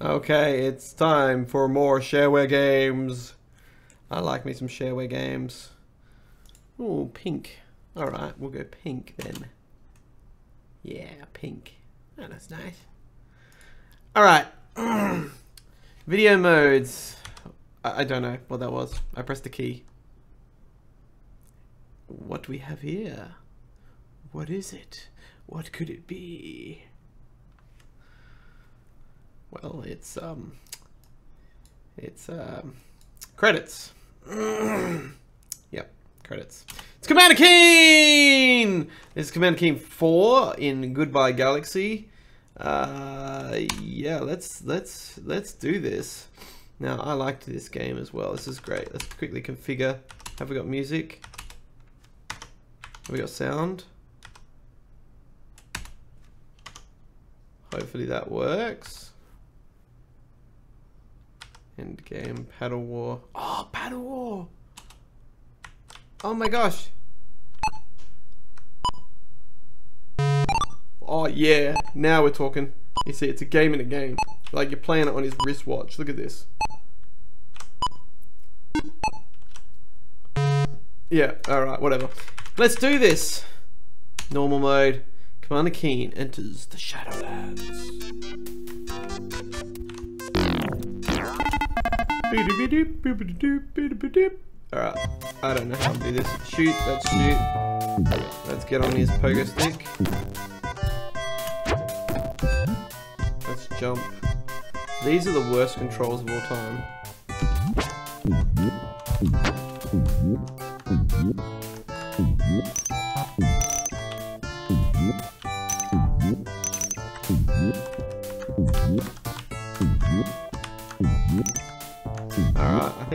Okay, it's time for more shareware games. I like me some shareware games. Oh, pink. Alright, we'll go pink then. Yeah, pink. Oh, that's nice. Alright. Video modes. I, I don't know what that was. I pressed the key. What do we have here? What is it? What could it be? Well, it's um, it's um, credits. yep, credits. It's Commander Keen. This is Commander Keen Four in Goodbye Galaxy. Uh, yeah, let's let's let's do this. Now, I liked this game as well. This is great. Let's quickly configure. Have we got music? Have we got sound? Hopefully that works. End game, paddle war. Oh, paddle war! Oh my gosh! Oh yeah, now we're talking. You see, it's a game in a game. Like you're playing it on his wristwatch. Look at this. Yeah, alright, whatever. Let's do this! Normal mode. Commander Keen enters the Shadowlands. Alright, I don't know how to do this. Shoot, let's shoot. Let's get on his pogo stick. Let's jump. These are the worst controls of all time.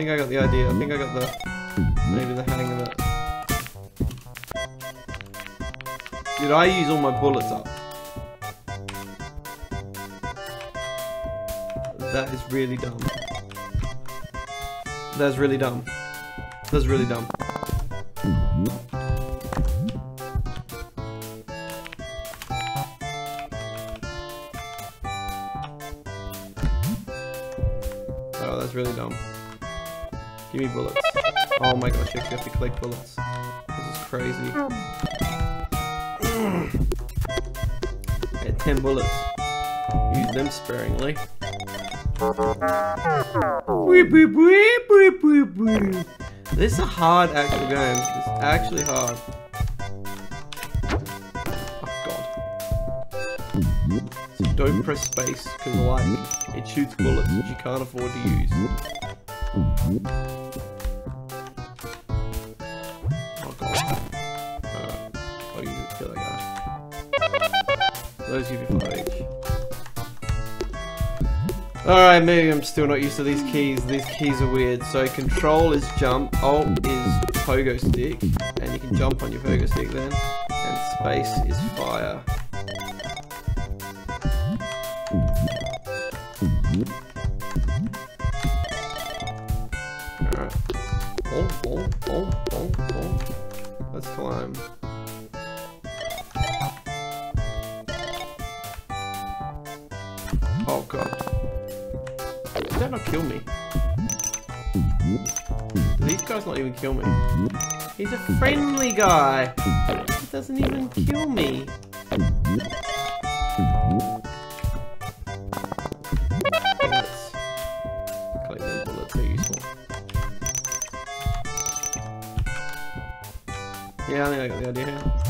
Think I got the idea. I think I got the maybe the hang of it. Did I use all my bullets up? That is really dumb. That's really dumb. That's really dumb. Bullets. Oh my gosh, you actually have to collect bullets. This is crazy. Um. Had 10 bullets. Use them sparingly. This is a hard actual game. It's actually hard. Oh god. So don't press space, because like, it shoots bullets which you can't afford to use. Alright, maybe I'm still not used to these keys. These keys are weird. So control is jump, alt is pogo stick, and you can jump on your pogo stick then. And space is fire. Not even kill me? He's a friendly guy. He doesn't even kill me. Yeah, I think I got the idea here.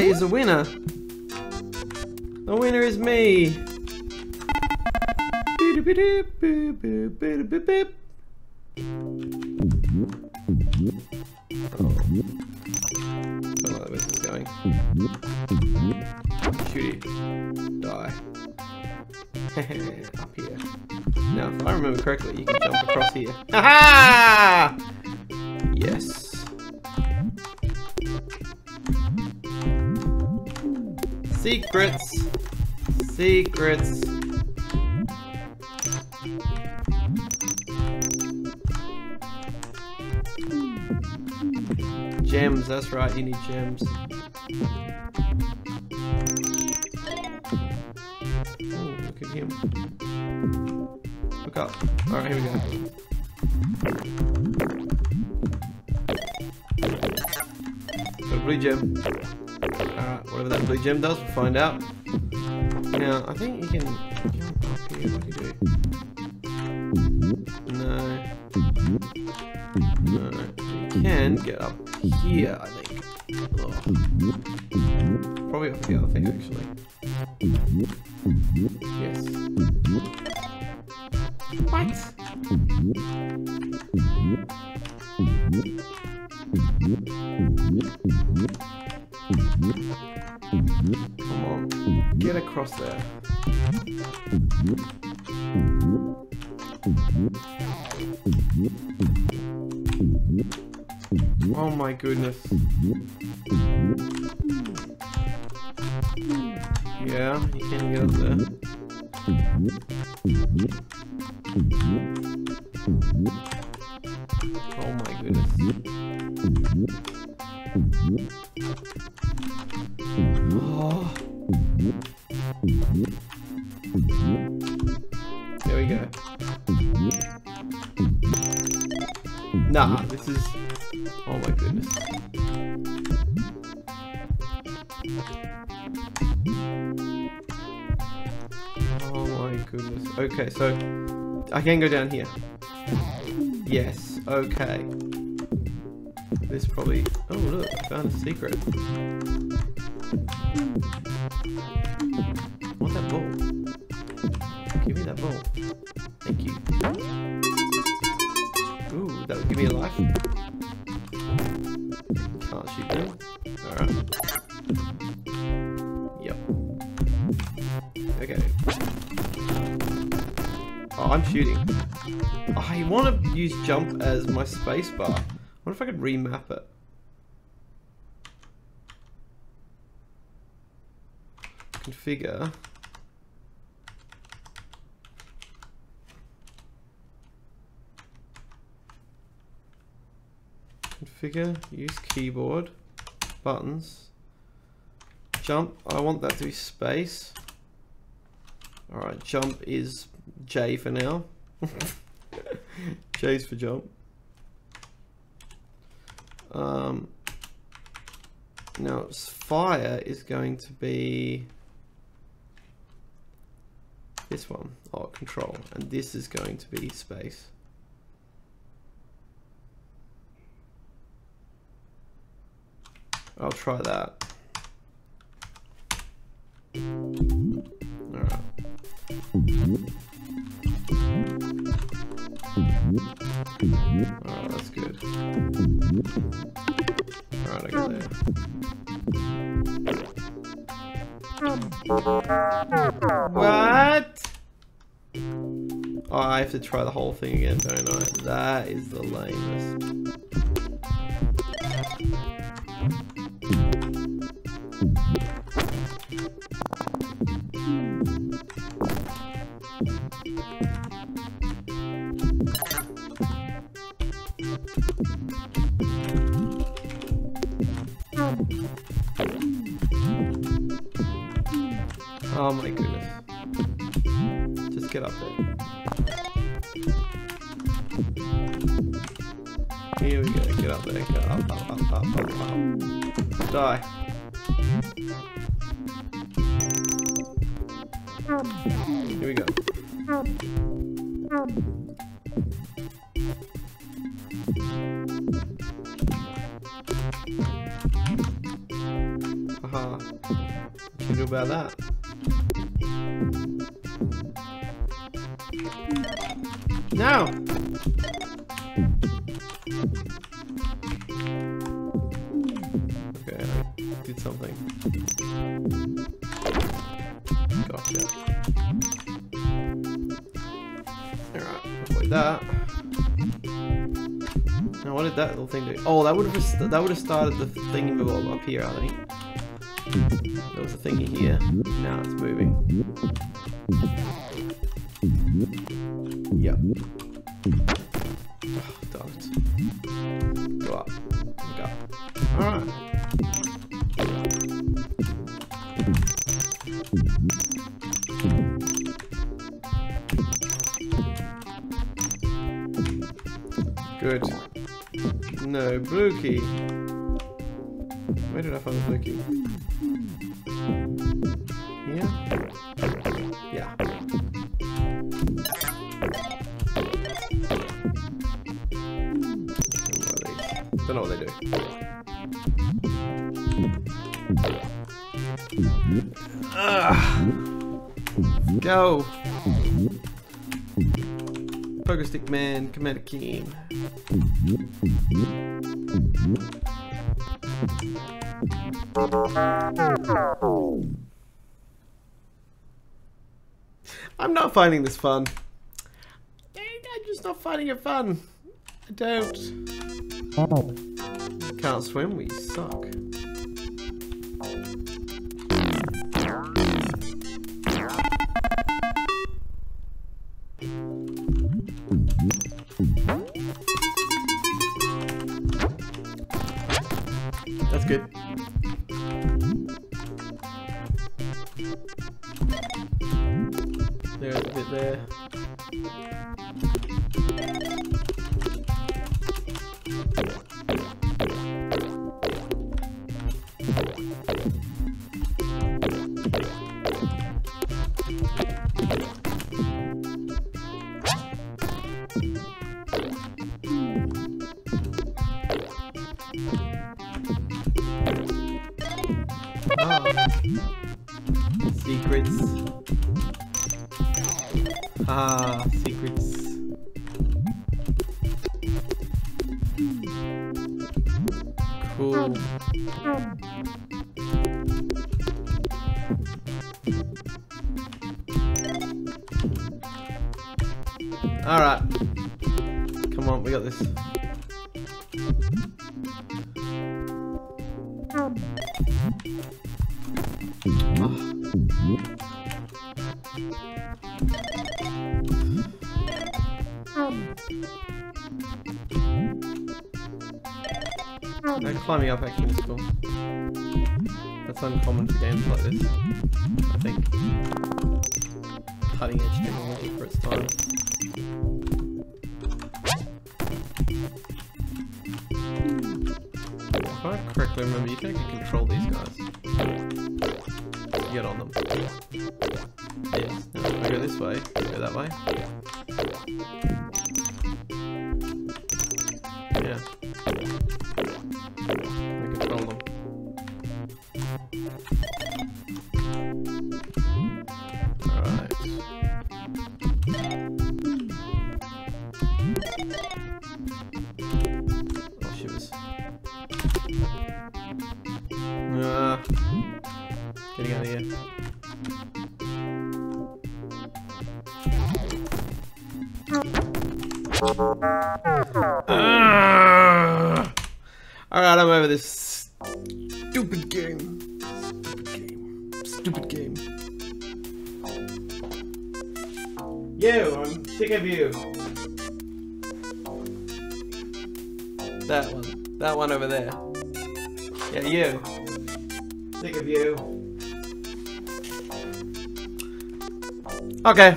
I is a winner. The winner is me. Oh. Don't know where this is going. Shoot it. Die. Up here. Now, if I remember correctly, you can jump across here. Ha Yes. Secrets. Secrets. Gems, that's right, you need gems. Oh, look at him. Look up. Alright, here we go. A blue gem. Whatever that blue gem does, we'll find out. Now, I think you can jump up here. No. You can get up here, I think. Oh. Probably up the other thing, actually. Yes. Can up there. Oh my goodness. Oh. There we go. Nah, this is. Okay, so I can go down here. Yes. Okay. This probably. Oh look, I found a secret. I'm shooting. I want to use jump as my spacebar. I wonder if I could remap it. Configure. Configure, use keyboard, buttons, jump, I want that to be space. Alright, jump is J for now. J's for jump. Um, now, fire is going to be this one, oh, control, and this is going to be space. I'll try that. Alright. Alright, that's good. Alright, I go there. What? Oh, I have to try the whole thing again, don't I? That is the lamest. Here we go, get up there, get up, up, up, up, up, up. Die. Here we go. Haha. What can you do about that? No! Something. Gotcha. Alright, avoid that. Now what did that little thing do? Oh, that would have that would have started the thingy bob up here, I think. There was a thingy here. Now it's moving. Yep. Good. No, blue key. Where did I find the blue key? Go! Pogo Stick Man, Commander Keen. I'm not finding this fun. I'm just not finding it fun. I don't. Oh. Can't swim, we suck. That's good. Secrets. Ah, No climbing up actually is cool. That's uncommon for games like this, I think. Cutting edge technology for its time. If I correctly remember, you can actually control these guys. Get on them. No, I go this way. Go that way. Yeah. Alright, I'm over this stupid game. Stupid game. Stupid game. You, I'm sick of you. That one. That one over there. Yeah, you. Sick of you. Okay.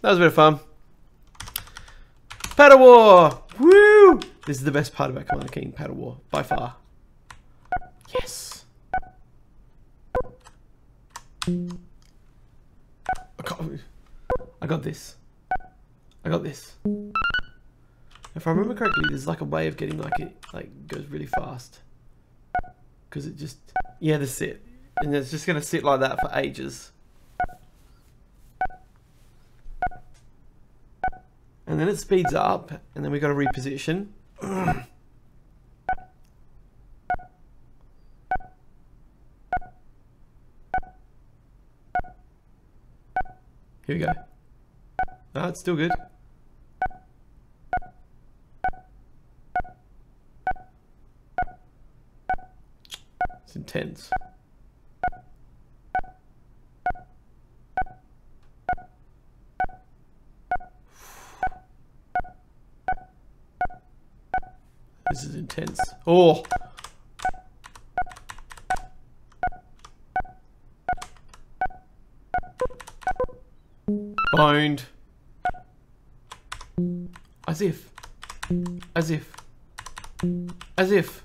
That was a bit of fun. Paddle War! Woo! This is the best part about Commander Keen Paddle War, by far. Yes! I got, I got this. I got this. If I remember correctly, there's like a way of getting like it like goes really fast. Cause it just yeah, that's it. And it's just gonna sit like that for ages. And then it speeds up, and then we got to Here we go. Ah, it's still good. It's intense. This is intense. Oh! Boned. As if. As if. As if.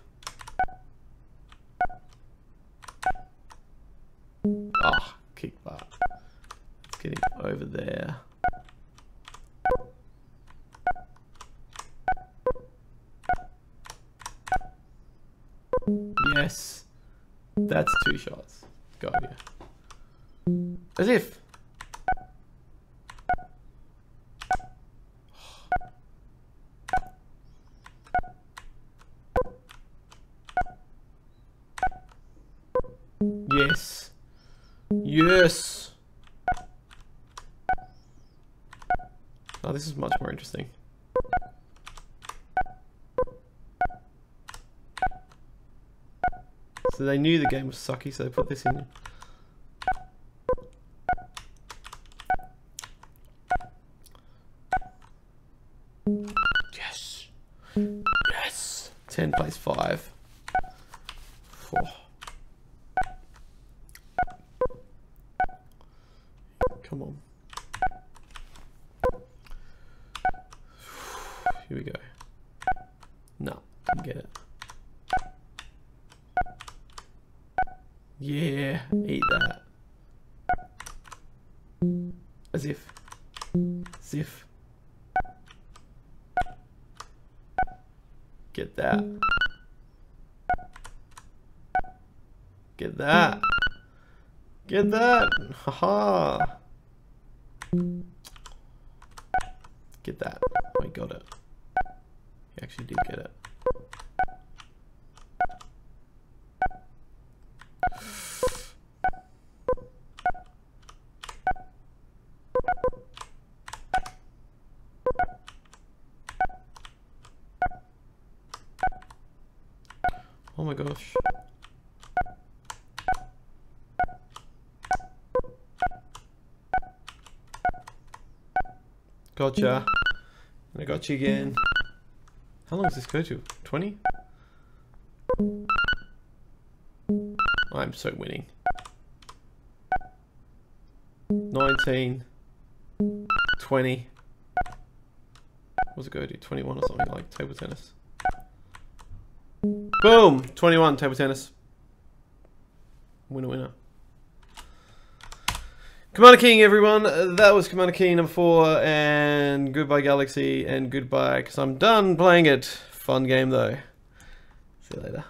Ah, kick butt. Let's get him over there. Yes. That's two shots. Got you. As if. Yes. Yes. Oh, this is much more interesting. So they knew the game was sucky, so they put this in. Yes. Yes. 10 plays 5. Four. Come on. Get that. Get that. Get that. Haha. Get that. I got it. He actually did get it. Oh my gosh. Gotcha. And I got you again. How long does this go to? 20? I'm so winning. 19. 20. What's it go to? 21 or something like table tennis. Boom! 21 table tennis. Winner, winner. Commander Keen, everyone. Uh, that was Commander Keen number four, and goodbye Galaxy, and goodbye, because I'm done playing it. Fun game, though. See you later.